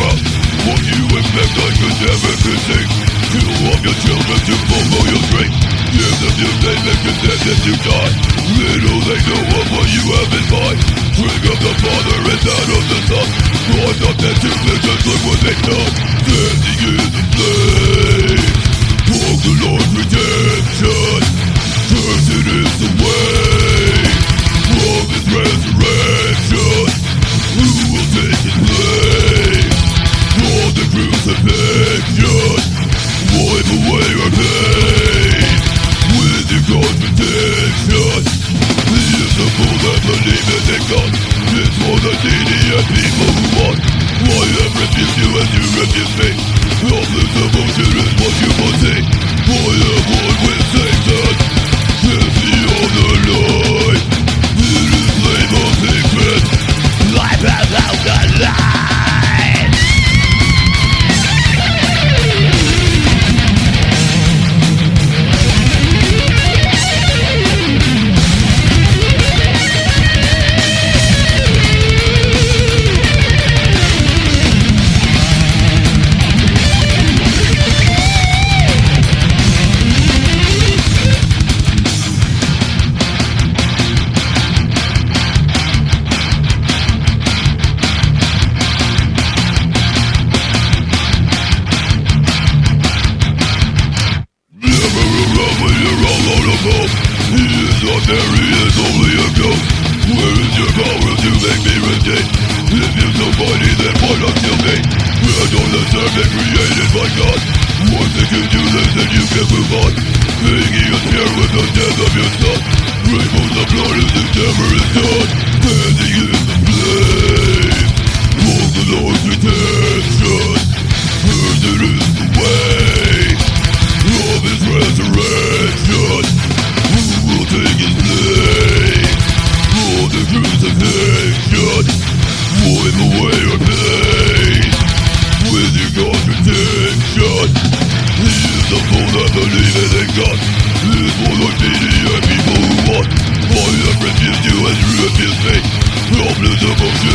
rock What you expect I could never conceive Kill off your children to follow your dream Give them your name and condemn them to die. Little they know of what you have in mind Bring of the Father and that of the Son. Rise up and to visions look what they've done Standing in the flames For the Lord's redemption contradiction He is the fool that believeth in God. It's for the needy and people who want I have refused you and you refuse me All this emotion is what you is he is only a ghost. Where is your power to make me retain? If you're so mighty, then why not kill me? And on the serpent created by God. Once you can do this, then you can move on. Making us here with the death of your son Rainbows of blood the never is done in the Away your pain With your He is the fool that believeth in God. Is for the needy and people who want I you you refuse me emotion